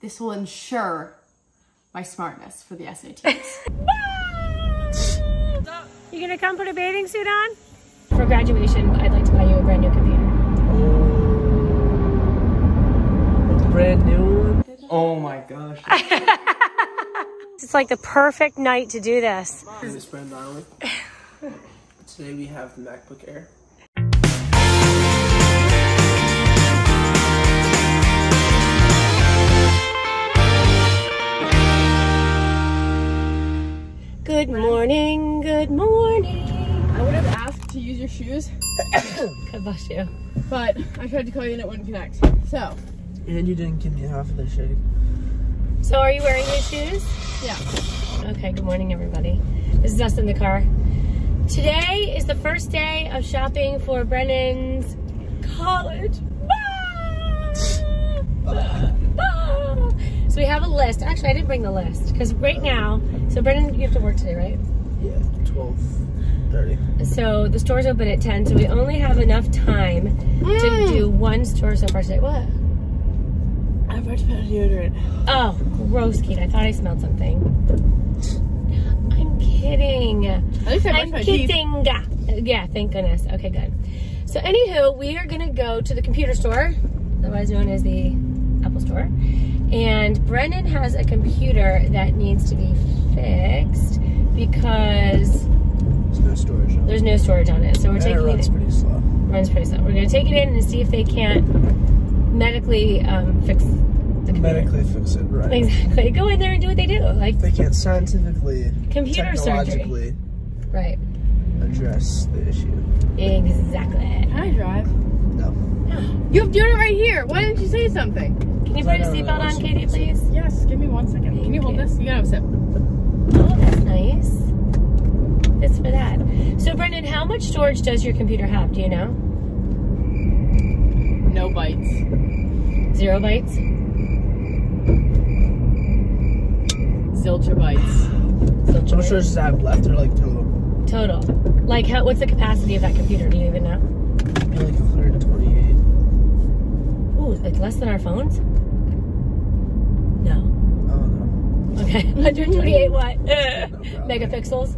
This will ensure my smartness for the SATs. You gonna come put a bathing suit on? For graduation, I'd like to buy you a brand new computer. Oh. Brand new? Oh my gosh. It's like the perfect night to do this. This is Brand Darling. Today we have the MacBook Air. Good morning, good morning. I would have asked to use your shoes, God bless you. but I tried to call you and it wouldn't connect. So, And you didn't give me half of the shake. So are you wearing your shoes? yeah. Okay, good morning everybody. This is us in the car. Today is the first day of shopping for Brennan's college. Ah! Ah! So we have a list. Actually, I didn't bring the list because right now, so Brennan, you have to work today, right? Yeah, 12, 30. So the store's open at 10, so we only have enough time to mm. do one store so far today. What? I forgot to put deodorant. Oh, gross, Kate. I thought I smelled something. I'm kidding. At least I I'm my teeth. kidding. Yeah, thank goodness. Okay, good. So, anywho, we are gonna go to the computer store, otherwise known as the Apple Store, and Brennan has a computer that needs to be fixed because There's no storage on it. there's no storage on it. So we're And it taking runs it. pretty slow. Runs pretty slow. We're gonna take it in and see if they can't medically um, fix the computer. Medically fix it, right. Exactly. Go in there and do what they do. Like They can't scientifically, Computer surgery. technologically right. address the issue. Exactly. Can I drive? No. You have to do it right here. Why didn't you say something? Can you put a seatbelt on, Katie, please? Yes, give me one second. Can you hold this? You gotta have a sip. That's nice. It's for that. So, Brennan, how much storage does your computer have? Do you know? No bites. Zero bytes. Zilch bites. So How much storage does it have left or like total? total. Like, how, what's the capacity of that computer? Do you even know? Maybe like 128. Ooh, like less than our phones? No. Oh no. Okay. 128 what? Megapixels.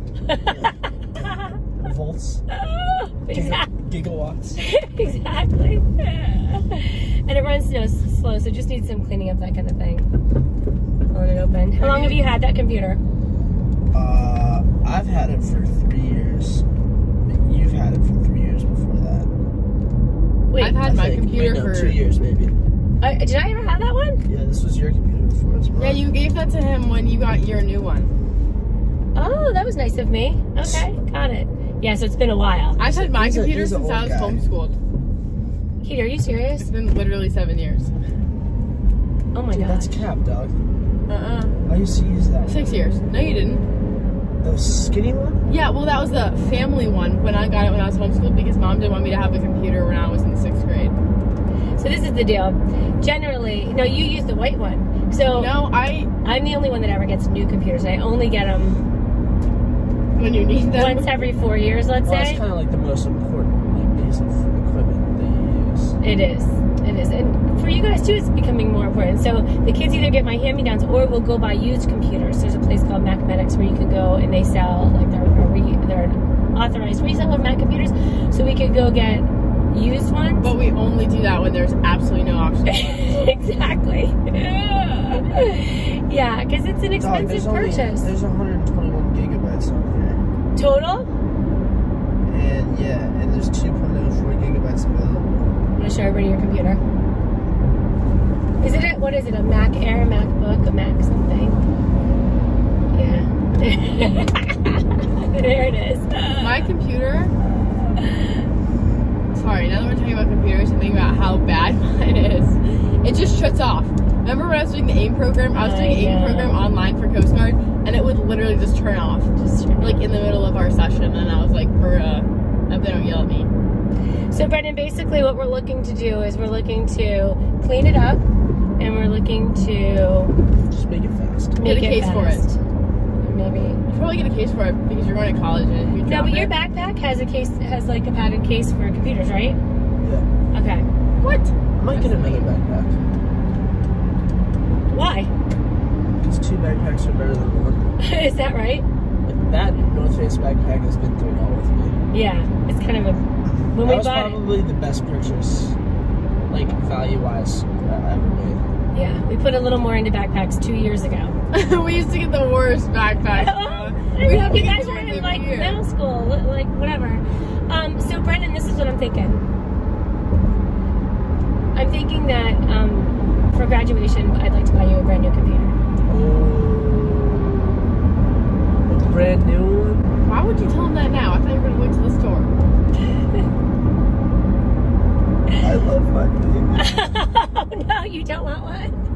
Volts. exactly. Gigawatts. exactly. And it runs no, slow, so just needs some cleaning up, that kind of thing. On it open. How long have you had that computer? Uh, I've had it for three years. You've had it for three years before that. Wait, I've had I my think. computer Wait, no, for. two years maybe. uh, did I ever have that one? Yeah, this was your computer before as well. Yeah, you gave that to him when you got your new one. Oh, that was nice of me. Okay, got it. Yeah, so it's been a while. I've had my He's computer he's an since I was guy. homeschooled. Kate, are you serious? It's been literally seven years. Oh my Dude, god. that's cap, dog. Uh-uh. I used to use that. Six years. No, you didn't. The skinny one? Yeah, well, that was the family one when I got it when I was homeschooled because mom didn't want me to have a computer when I was in sixth grade. So this is the deal. Generally, no, you use the white one. So No, I I'm the only one that ever gets new computers. I only get them when you need them. once every four years, let's Well, that's say. kind of like the most important like, piece of equipment that you use. It is. It is. And for you guys too, it's becoming more important. So the kids either get my hand-me-downs or we'll go buy used computers. There's a place called Macmedics where you can go and they sell like they're they're an authorized reseller of Mac computers. So we could go get used ones. But we only do that when there's absolutely no option. exactly. yeah, because it's an Dog, expensive there's only- purchase. there's 121 gigabytes on there Total. And yeah, and there's 2.04 gigabytes available. I'm gonna show everybody your computer. Is it a, what is it? A Mac Air, a MacBook, a Mac something? Yeah. there it is. My computer. Sorry, now that we're talking about computers and thinking about how bad mine is, it just shuts off. Remember when I was doing the AIM program? I was doing the AIM program online for Coast Guard, and it would literally just turn off, Just like in the middle of our session. And I was like, "Bruh, I hope they don't yell at me." So, Brennan, basically, what we're looking to do is we're looking to clean it up, and we're looking to Just make it fast. make a it case for it. Fast. Maybe. You probably get a case for it because you're going to college and if you No, drop but your it- backpack has a case, has like a padded case for computers, right? Yeah. Okay. What? I might get another backpack. Why? Because two backpacks are better than one. Is that right? Like, that North Face backpack has been through it all with me. Yeah. It's kind of a. When that we was bought it. probably the best purchase, like value wise, I ever made. Yeah. We put a little more into backpacks two years ago. we used to get the worst backpacks. I bro. know, have you guys were in like year. middle school, like whatever. Um, so Brennan, this is what I'm thinking. I'm thinking that um, for graduation, I'd like to buy you a brand new computer. Oh, a brand new one. Why would you tell him that now? I thought you were gonna wait to the store. I love my baby. oh no, you don't want one.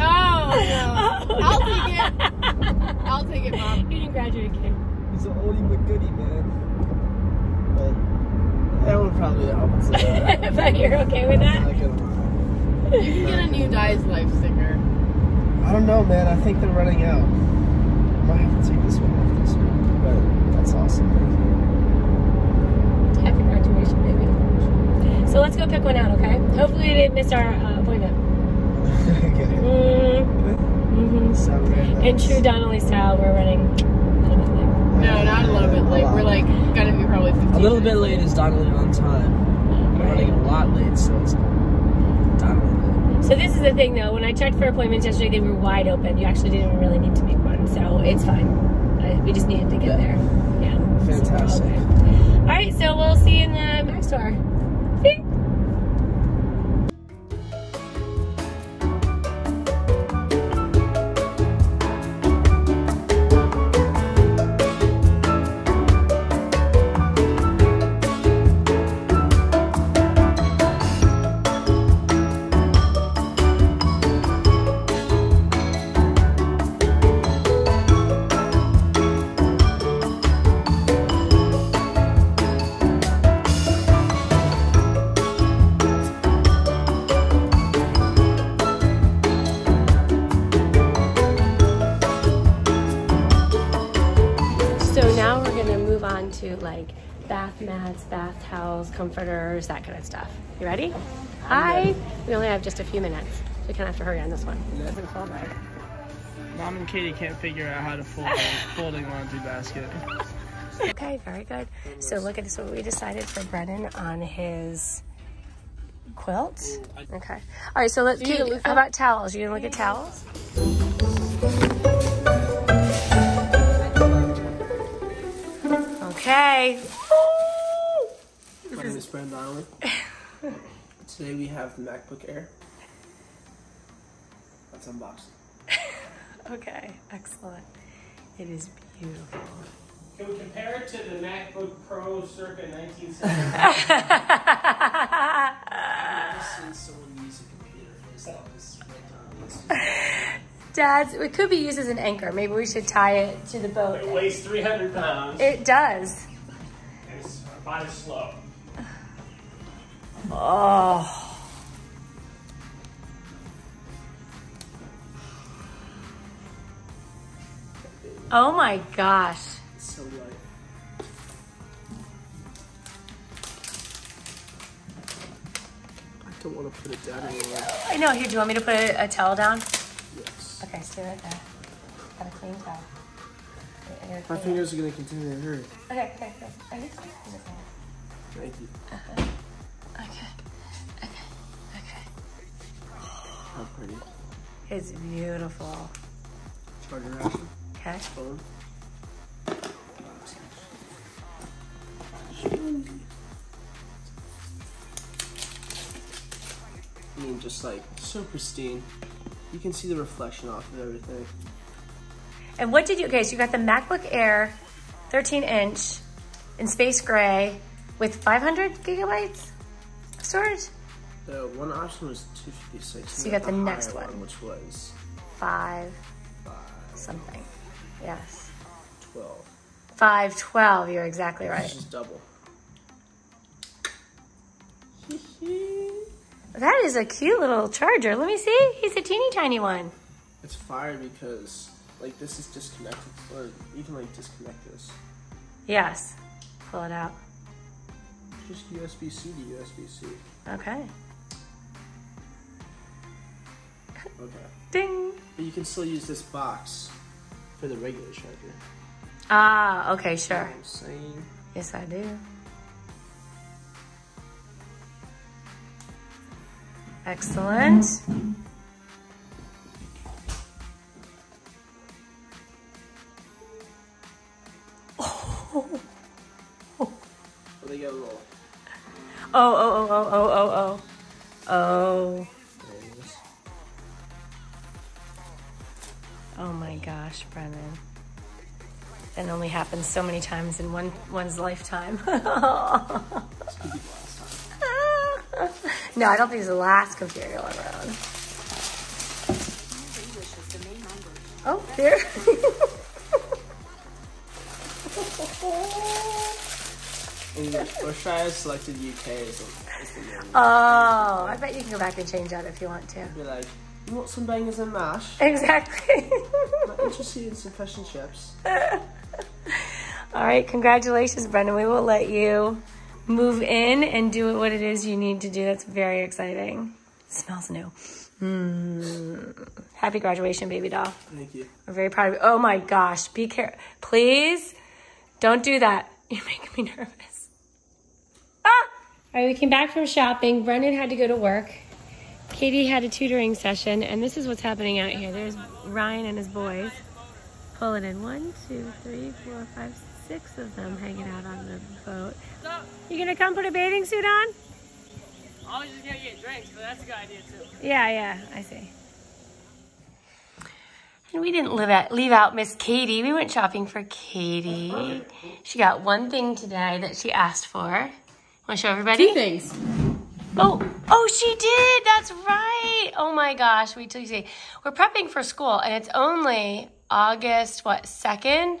Oh no. Oh, I'll no. take it. I'll take it, mom. You didn't graduate, kid. He's an oldie but goodie, man. But that would probably the opposite. but you're okay with that? not gonna. You can get a new Dies Life sticker. I don't know, man. I think they're running out. I might have to take this one off this one. but that's awesome. Thank Happy graduation, baby. So let's go pick one out, okay? Hopefully we didn't miss our uh, appointment. You. okay. Mm-hmm. Sound In true Donnelly style, we're running a little bit late. No, not a little bit late. We're like gonna be probably 15 a little bit late is Donnelly on time. We're running a lot late, so it's Donnelly late. So this is the thing, though. When I checked for appointments yesterday, they were wide open. You actually didn't really need to make one, so it's fine. We just needed to get Yeah. there. Yeah. So we're Fantastic. All right, so we'll see you in the Mac store. See? Bath mats, bath towels, comforters, that kind of stuff. You ready? Hi. We only have just a few minutes. So we kind of have to hurry on this one. It doesn't. Mom and Katie can't figure out how to fold a folding laundry basket. Okay, very good. So look at this, what we decided for Brennan on his quilt. Okay. All right, so let's you need Kate, how about towels? You gonna look at towels? Okay. My name is Brennan Donnelly. Today we have the MacBook Air. Let's unbox it. Okay, excellent. It is beautiful. Can we compare it to the MacBook Pro circa 1970? I've seen someone use a computer as long as right Dad's, it could be used as an anchor. Maybe we should tie it to the boat. it weighs 300 pounds. It does. and it's about as slow. Oh. Oh my gosh. It's so light. I don't want to put it down anymore. I know. Here, do you want me to put a, a towel down? Okay, stay right there. Got a clean towel. My clean it. fingers are going to continue to hurt. Okay, okay, okay. Are you clean? Is it clean? Thank you. Okay. Okay. Okay. How pretty. It's beautiful. Charger action. Okay. Phone. I mean, just like so pristine. You can see the reflection off of everything. And what did you? Okay, so you got the MacBook Air, 13 inch, in space gray, with 500 gigabytes of storage. The one option was 256. So you got the next higher one. which was Five five, something. Yes. 12. 512. You're exactly right. just double. That is a cute little charger. Let me see. He's a teeny tiny one. It's fire because like this is disconnected, or you can like disconnect this. Yes. Pull it out. Just USB C to USB C. Okay. Okay. Ding. But you you can still use this box for the regular charger. Ah, okay, You know sure. I'm saying? Yes, I do. Excellent. Oh, oh, oh, oh, oh, oh, oh. Oh. is. Oh my gosh, Brennan. That only happens so many times in one one's lifetime. This could be the last time. No, I don't think it's the last computer you'll ever own. Oh, here. English. Or should I have selected UK as, a, as the name? oh, I bet you can go back and change that if you want to. Be like, you want some bangers and mash? Exactly. I'm interested in some fish and chips. All right, congratulations, Brennan. We will let you move in and do what it is you need to do. That's very exciting. smells new. Mm. Happy graduation, baby doll. Thank you. We're very proud of you. Oh my gosh, be careful. Please don't do that. You're making me nervous. Ah! All right, we came back from shopping. Brennan had to go to work. Katie had a tutoring session, and this is what's happening out here. There's Ryan and his boys pulling in. One, two, three, four, five, six of them hanging out on the boat. You gonna come put a bathing suit on? I was just gonna get drinks, but that's a good idea too. Yeah, yeah, I see. And we didn't live at, leave out Miss Katie. We went shopping for Katie. She got one thing today that she asked for. Want to show everybody? Two things. Oh, oh, she did. That's right. Oh my gosh. Wait till you see. We're prepping for school, and it's only August what second?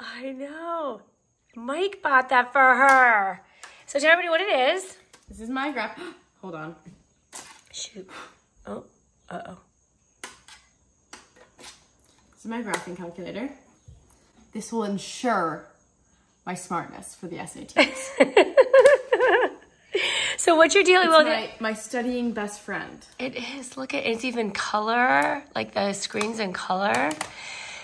I know. Mike bought that for her. So tell everybody what it is. This is my graph. Hold on. Shoot. Oh, uh oh. This is my graphing calculator. This will ensure my smartness for the SATs. So what's your deal? Well, my, my studying best friend. it is. Look at it's even color, like the screens in color.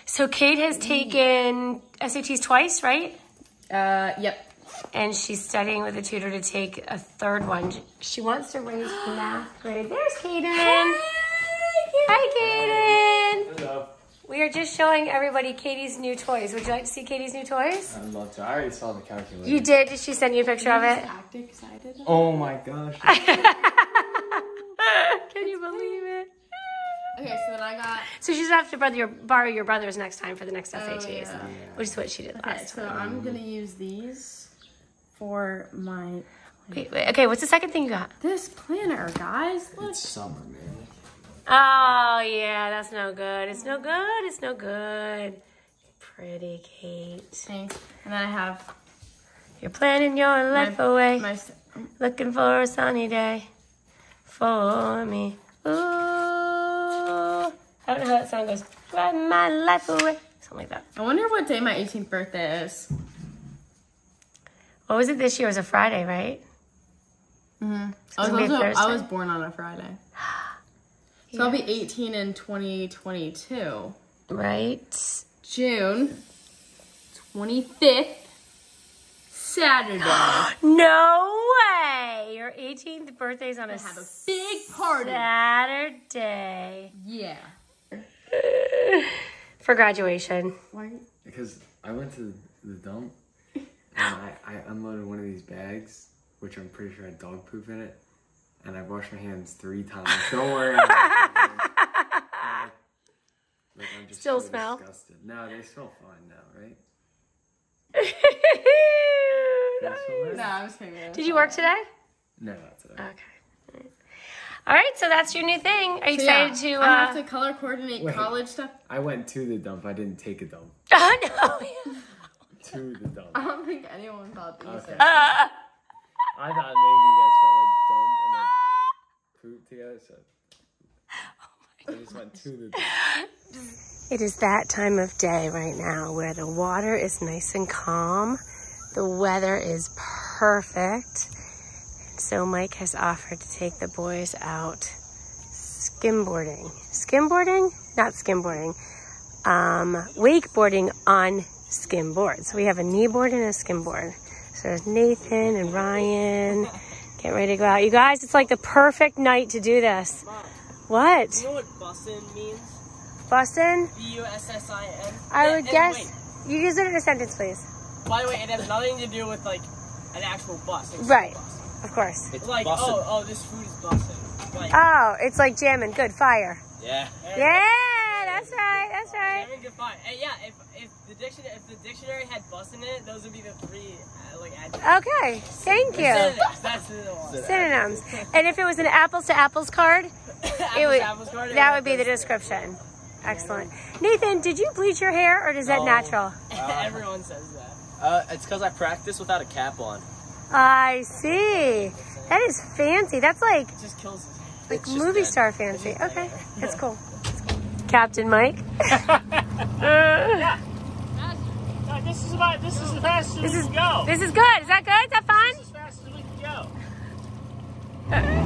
So Kate has taken SATs twice, right? Uh, yep. And she's studying with a tutor to take a third one. She wants to raise math grade. There's Kaden. Hey, Hi, Kaden. Hello. We are just showing everybody Katie's new toys. Would you like to see Katie's new toys? I'd love to. I already saw the calculator. You did. Did she send you a picture of it? Act excited. Oh my gosh. Can you believe it? Okay, so then I got. So she's gonna have to brother your, borrow your brother's next time for the next oh, SATs, yeah. which is what she did Okay, last so time. I'm gonna use these for my Wait, wait, okay, what's the second thing you got? this planner, guys. Look. It's summer, man. Oh yeah, that's no good. It's no good. It's no good. Pretty Kate, Thanks. And then I have you're planning your life my, away, my looking for a sunny day for me. Ooh, I don't know how that song goes. Ride my life away, something like that. I wonder what day my 18th birthday is. What was it this year? It was a Friday, right? Mm-hmm. I was also I was born on a Friday. So I'll be 18 in 2022. Right. June 25th, Saturday. No way! Your 18th birthday's on a have a big party. Saturday Yeah. For graduation. Why? Because I went to the dump and I, I unloaded one of these bags, which I'm pretty sure had dog poop in it, and I washed my hands three times. Don't worry. I'm like, I'm just Still so smell? Disgusted. No, they smell fine now, right? Nice. They smell No. I'm just kidding. Did you work today? No, not today. Okay. All right, so that's your new thing. Are you So, yeah, excited to? I Uh... have to color coordinate Wait. college stuff. I went to the dump. I didn't take a dump. Oh no! To the dump. I don't think anyone thought that. Okay. Uh, I thought maybe you guys felt like dump and like poop together, so I just went to the dump. It is that time of day right now where the water is nice and calm. The weather is perfect. So Mike has offered to take the boys out skimboarding. Skimboarding? Not skimboarding. Um, wakeboarding on skimboard. So we have a kneeboard and a skimboard. So there's Nathan and Ryan. Get ready to go out. You guys, it's like the perfect night to do this. What? Do you know what bussin means? Bustin'? B U S S I N. I would and guess. You use it in a sentence, please. By the way, it has nothing to do with like an actual bus. Right. bus. Of course. It's like, bussin'. oh, oh, this food is bussin'. Like, Oh, it's like jamming. Good fire. yeah. Yeah, that's right. That's right. Jamming good fire. And yeah, if if the dictionary if the dictionary had bus in it, those would be the three uh, like adjectives. Okay. Thank you. Synonyms, That's the one. Synonyms. And if it was an apples to apples card, it would Apples, apples, that would be the description. Excellent. Nathan, did you bleach your hair or is that No. natural? Everyone says that. Uh, it's because I practice without a cap on. I see. That is fancy. That's like It just kills us. like just movie dead. star fancy. Okay, that's cool. Captain Mike. Yeah, this is about this is the fastest This we is can go. this is good. Is that good? Is that fun? This is as fast as we can go.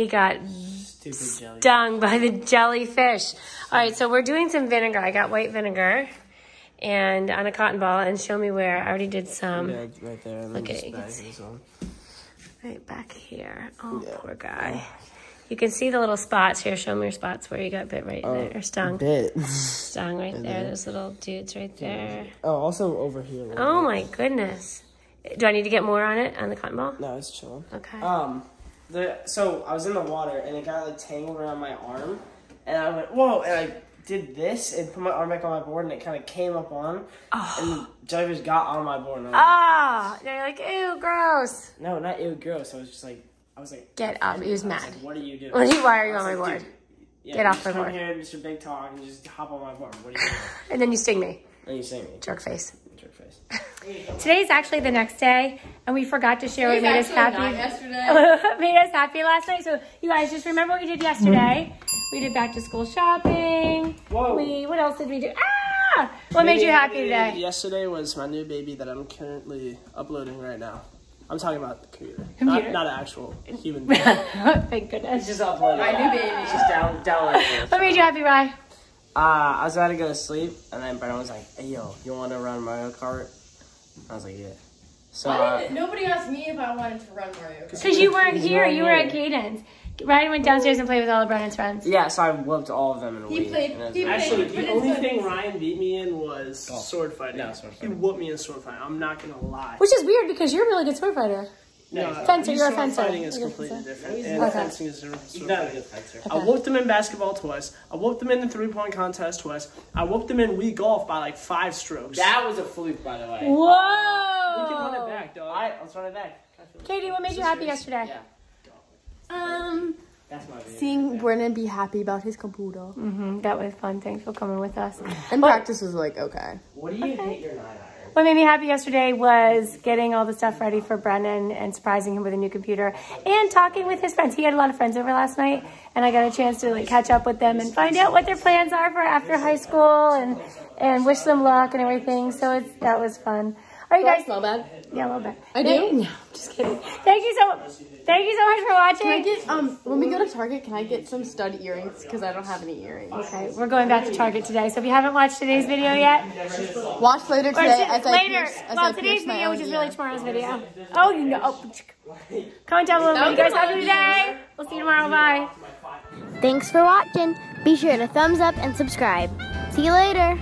he got Stupid stung by the jellyfish. All right, so we're doing some vinegar. I got white vinegar and on a cotton ball, and show me where. I already did some. Yeah, right there. Let me Okay, just you can bag see. this one. Right back here. Oh, poor guy. You can see the little spots here. Show me your spots where you got bit right there, or stung. Bit. Stung right there. Those little dudes right there. Oh, also over here. Oh my goodness. Do I need to get more on it on the cotton ball? No, it's chilling. Okay. Um, the so I was in the water and it got like tangled around my arm, and I went whoa, and I did this and put my arm back on my board, and it kind of came up on, and the jellyfish got on my board. And I was Ah, they're like, ew, gross. no, not ew, gross. I was just like, I was like, Get up. He was mad. like, what are you doing? Why are you on was my board? Yeah, Get off my come board." here, Mr. Big Talk, and just hop on my board. What are you doing? And then you sting me. and you sting me, Jerk face. jerk face. Today's actually the next day, and we forgot to share what made us actually happy. not yesterday. made us happy last night. So you guys just remember what we did yesterday. We did back to school shopping. Whoa. We what else did we do? Ah! What made you happy today? Yesterday was my new baby that I'm currently uploading right now. I'm talking about the computer, Computer. Not, not an actual human being. Thank goodness. just uploading. My new baby. Just down, downloading it. What made you happy, Rye? Uh, I was about to go to sleep, and then Brennan was like, "Hey, yo, you want to run Mario Kart?" I was like, "Yeah." So Why uh, didn't- nobody asked me if I wanted to run Mario Kart. Because you weren't here. You were at here. Caden's. Ryan went downstairs and played with all of Brennan's friends. yeah, so I whooped all of them in a He week. played- and he really played- fun. Actually, the only thing Ryan beat me in was Golf. sword fighting. No, sword fighting. He whooped me in sword fighting. I'm not gonna lie. Which is weird because you're a really good sword fighter. No, Fencer, you're a sword fencer. Fighting is You're a completely fencer. different. And Okay. fencing is different. He's sword not a fighting. good fencer. I whooped them in basketball twice. I whooped them in the three point contest twice. I whooped them in Wii golf by like five strokes. That was a fluke, by the way. Whoa! We can run it back, dog. Alright, let's run it back. Katie, what made you happy yesterday? Yeah. Um, That's my video. seeing Brennan be happy about his computer. hmm that was fun. Thanks for coming with us. And practice was like okay. What do you hate your nine iron? What made me happy yesterday was getting all the stuff ready for Brennan and surprising him with a new computer and talking with his friends. He had a lot of friends over last night, and I got a chance to like catch up with them and find out what their plans are for after high school and and wish them luck and everything. So it's that was fun. All right, Do I guys. smell bad? Yeah, a little bit. I do? No, just kidding. Thank you so. Thank you so much for watching. Can I get um when we go to Target? Can I get some stud earrings? Because I don't have any earrings. Okay, we're going back to Target today. So if you haven't watched today's video yet, Watch later today t- as I later, pierce, as well, I today's video, which is really tomorrow's video. Oh, you know. Oh, comment down below what you guys have to do today. We'll see you tomorrow. Bye. Thanks for watching. Be sure to thumbs up and subscribe. See you later.